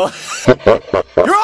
You're!